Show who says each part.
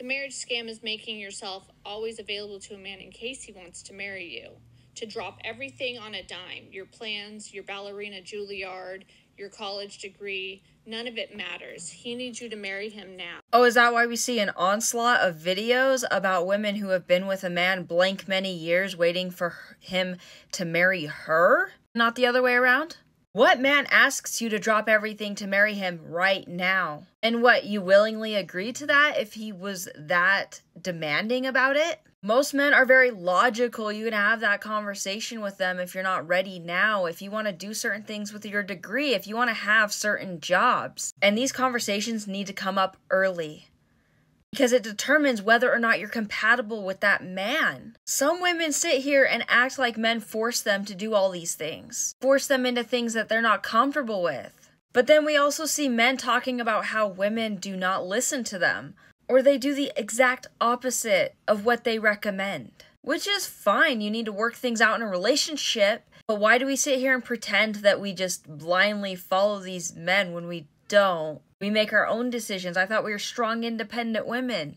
Speaker 1: The marriage scam is making yourself always available to a man in case he wants to marry you. To drop everything on a dime your plans, your ballerina Juilliard, your college degree, none of it matters. He needs you to marry him now.
Speaker 2: Oh, is that why we see an onslaught of videos about women who have been with a man blank many years waiting for him to marry her? Not the other way around? What man asks you to drop everything to marry him right now? And what, you willingly agree to that if he was that demanding about it? Most men are very logical. You can have that conversation with them if you're not ready now, if you want to do certain things with your degree, if you want to have certain jobs. And these conversations need to come up early because it determines whether or not you're compatible with that man. Some women sit here and act like men force them to do all these things, force them into things that they're not comfortable with. But then we also see men talking about how women do not listen to them, or they do the exact opposite of what they recommend. Which is fine, you need to work things out in a relationship, but why do we sit here and pretend that we just blindly follow these men when we don't? We make our own decisions. I thought we were strong, independent women.